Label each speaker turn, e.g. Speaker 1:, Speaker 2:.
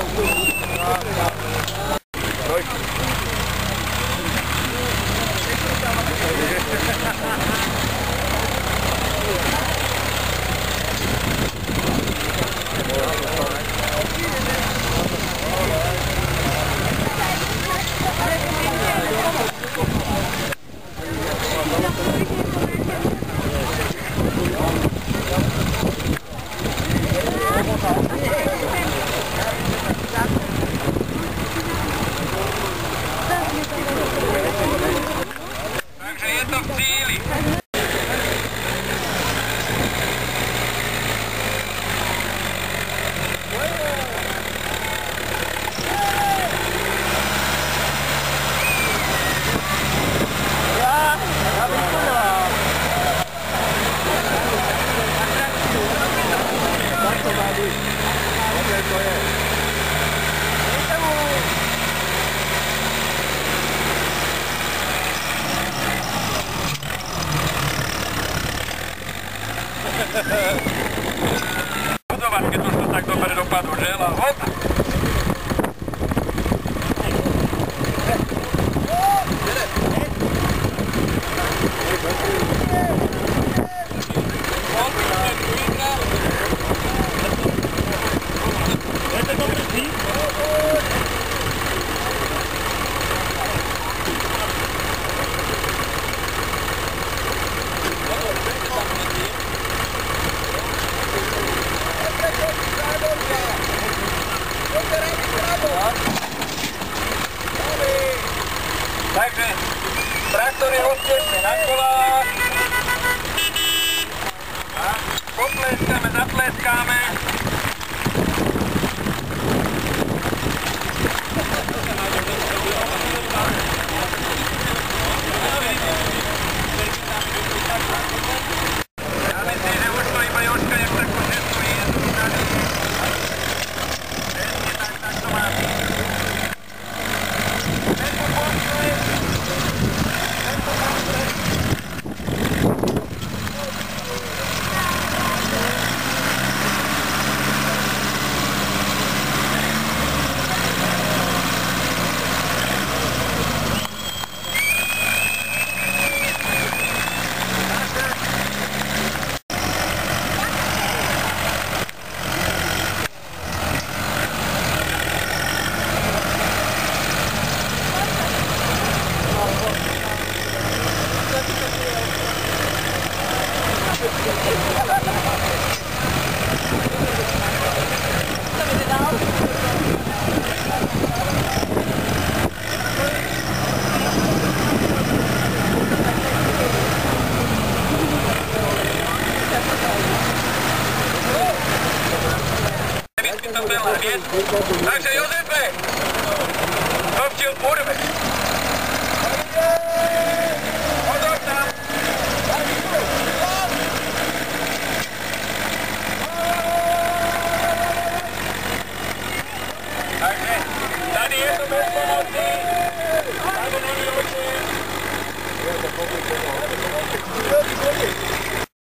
Speaker 1: Yeah. Zobacz, kiedy już to tak dobrze dopadło, że na woda. Takže traktory roztečne na kolách. Potleskame, zatleskáme. Vyskytovala, vieš? Takže Jozefe, Kopčil, urve. Pozor tam. Takže, tady je to bez pomoci. Tady není oči.